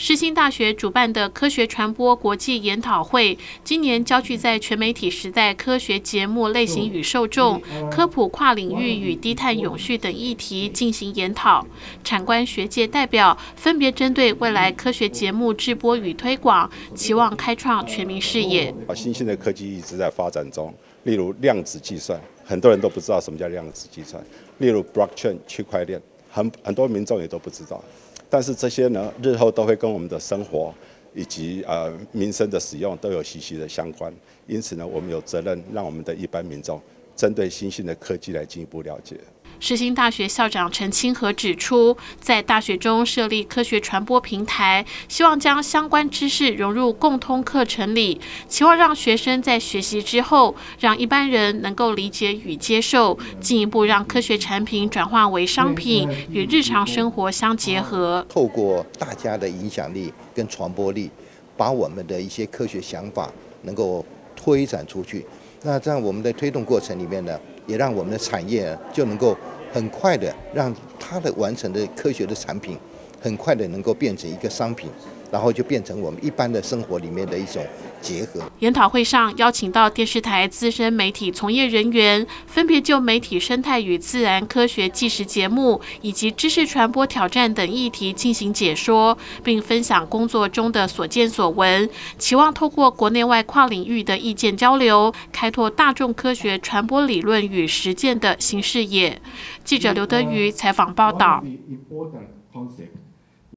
世新大学主办的科学传播国际研讨会，今年焦聚在全媒体时代科学节目类型与受众、科普跨领域与低碳永续等议题进行研讨。产官学界代表分别针对未来科学节目制播与推广，期望开创全民视野。啊新兴的科技一直在发展中，例如量子计算，很多人都不知道什么叫量子计算；例如 blockchain 区块链，很很多民众也都不知道。但是这些呢，日后都会跟我们的生活以及呃民生的使用都有息息的相关。因此呢，我们有责任让我们的一般民众针对新兴的科技来进一步了解。世新大学校长陈清和指出，在大学中设立科学传播平台，希望将相关知识融入共通课程里，期望让学生在学习之后，让一般人能够理解与接受，进一步让科学产品转化为商品，与日常生活相结合。透过大家的影响力跟传播力，把我们的一些科学想法能够推展出去。那这样我们的推动过程里面呢？也让我们的产业就能够很快的让它的完成的科学的产品，很快的能够变成一个商品。然后就变成我们一般的生活里面的一种结合。研讨会上邀请到电视台资深媒体从业人员，分别就媒体生态与自然科学纪实节目以及知识传播挑战等议题进行解说，并分享工作中的所见所闻，期望透过国内外跨领域的意见交流，开拓大众科学传播理论与实践的新视野。记者刘德瑜采访报道。